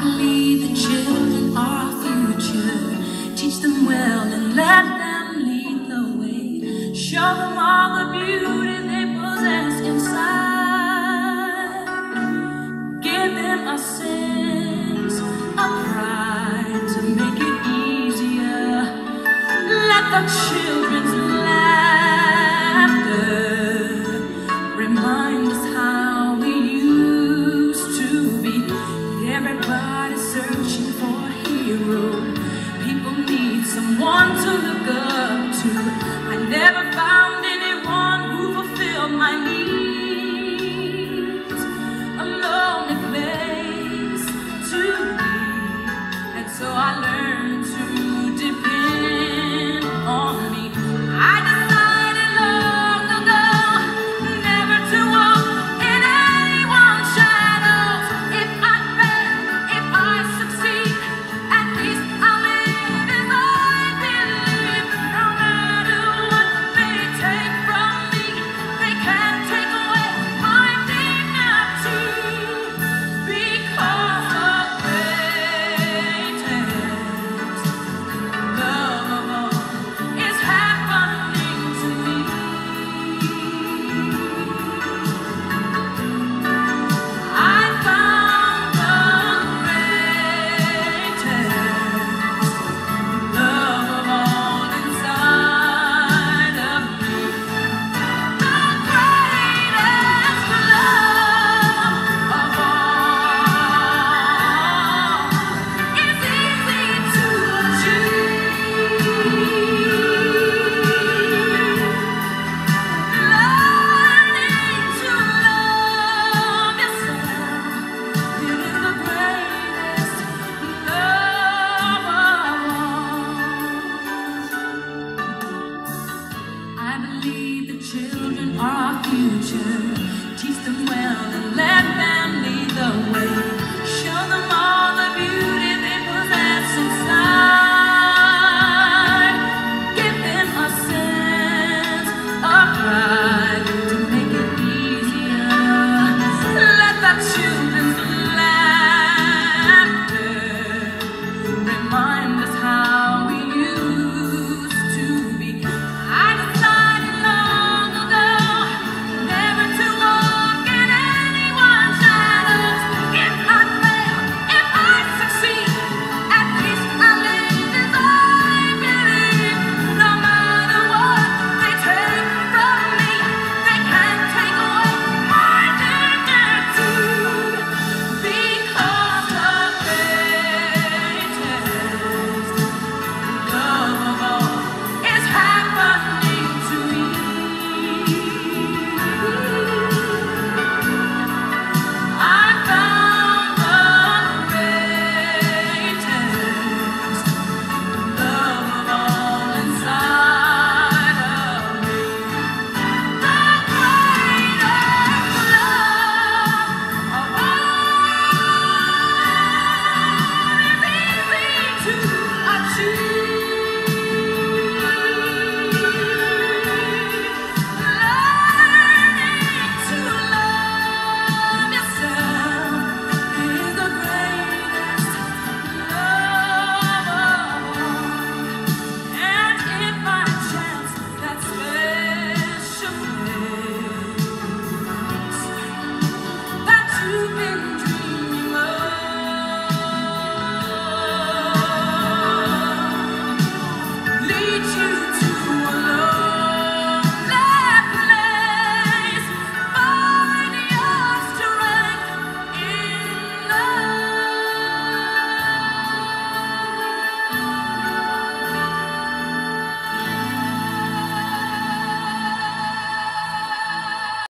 believe the children are our future. Teach them well and let them lead the way. Show them all the beauty they possess inside. Give them a sense of pride to make it easier. Let the children look up to future. Teach them well.